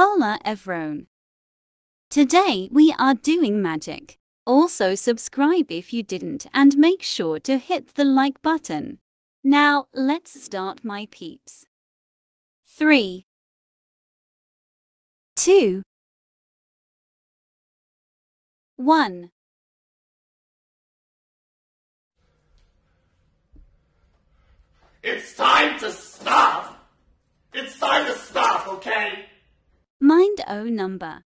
Hola everyone. Today we are doing magic. Also subscribe if you didn't and make sure to hit the like button. Now let's start my peeps. 3 2 1 It's time to stop! It's time to stop, okay? Mind O number